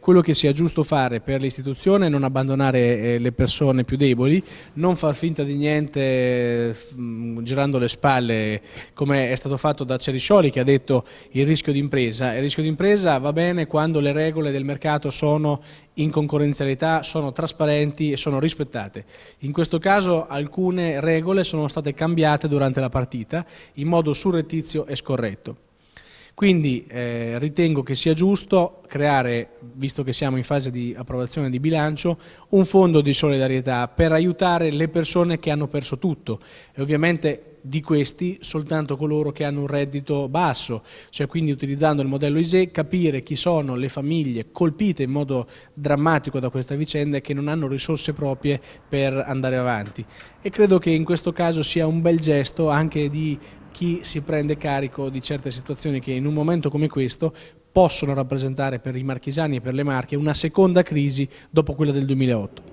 Quello che sia giusto fare per l'istituzione è non abbandonare eh, le persone più deboli, non far finta di niente mm, girando le spalle come è stato fatto da Ceriscioli che ha detto il rischio d'impresa. Il rischio d'impresa va bene quando le regole del mercato sono in concorrenzialità, sono trasparenti e sono rispettate. In questo caso alcune regole sono state cambiate durante la partita in modo surrettizio e scorretto. Quindi eh, ritengo che sia giusto creare, visto che siamo in fase di approvazione di bilancio, un fondo di solidarietà per aiutare le persone che hanno perso tutto e ovviamente di questi soltanto coloro che hanno un reddito basso, cioè quindi utilizzando il modello ISE capire chi sono le famiglie colpite in modo drammatico da questa vicenda e che non hanno risorse proprie per andare avanti. E credo che in questo caso sia un bel gesto anche di chi si prende carico di certe situazioni che in un momento come questo possono rappresentare per i marchigiani e per le marche una seconda crisi dopo quella del 2008.